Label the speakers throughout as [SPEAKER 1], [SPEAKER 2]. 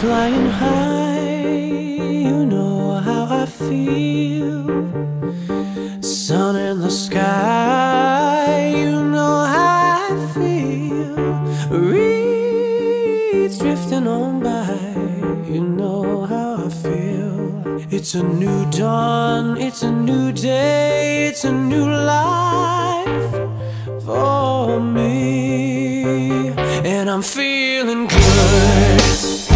[SPEAKER 1] flying high, you know how I feel. Sun in the sky, you know how I feel. Reeds drifting on by, you know how I feel. It's a new dawn, it's a new day, it's a new life for me. And I'm feeling good.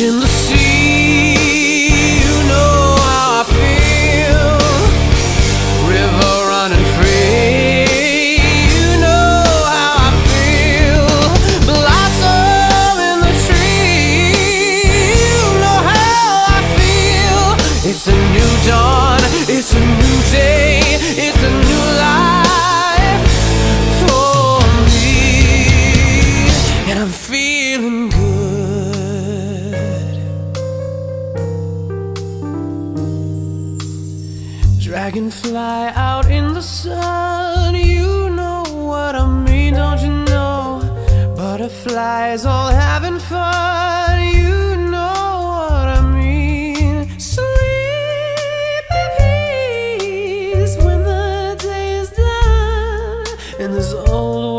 [SPEAKER 1] In the sea, you know how I feel. River running free, you know how I feel. Blossom in the tree, you know how I feel. It's a new dawn, Dragonfly out in the sun, you know what I mean, don't you know? Butterflies all having fun, you know what I mean. Sleep in peace when the day is done, and this old